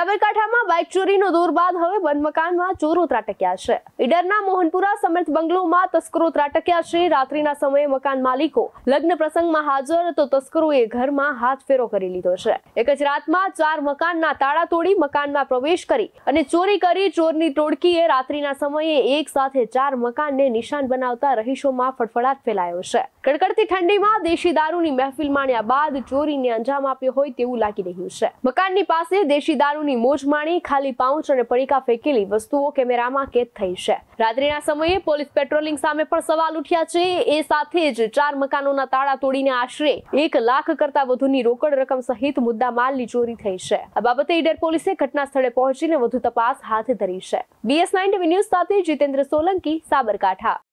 સાબરકાંઠામાં બાઇક ચોરીનો દોર બાદ હવે બંધ મકાનમાં ચોરો ત્રાટક્યા છે. ઈડરના મોહનપુરા સમર્થ બંગલોમાં તસ્કરો ત્રાટક્યા છે. રાત્રિના સમયે મકાન માલિકો લગ્ન પ્રસંગમાં હાજર, તો તસ્કરોએ ઘરમાં હાથ ફેરો કરી લીધો છે. એક જ રાતમાં ચાર મકાનના તાળા તોડી મકાનમાં પ્રવેશ કરી અને ચોરી કરી ચોરની ટોળકીએ રાત્રિના સમયે એક સાથે ચાર મકાનને નિશાન બનાવતા રહીશોમાં ફડફડાટ ફેલાયો છે. કડકડતી ઠંડીમાં દેશી દારૂની મહેફિલ માણ્યા બાદ ચોરીને અંજામ આપ્યો હોય તેવું લાગી રહ્યું છે. મકાનની પાસે દેશી દારૂની મોજ માણી, ખાલી પાઉચ અને પડીકા ફેંકેલી વસ્તુઓ કેમેરામાં કેદ થઈ છે. રાત્રિના સમયે પોલીસ પેટ્રોલિંગ સામે પણ સવાલ ઉઠ્યા છે. એ સાથે જ ચાર મકાનોના તાળા તોડીને આશરે એક લાખ કરતા વધુની રોકડ રકમ સહિત મુદ્દા માલની ચોરી થઈ છે. આ બાબતે ઈડર પોલીસે ઘટના સ્થળે પહોંચીને વધુ તપાસ હાથ ધરી છે. બીએસ નાઇન ન્યૂઝ સાથે જીતેન્દ્ર સોલંકી, સાબરકાંઠા.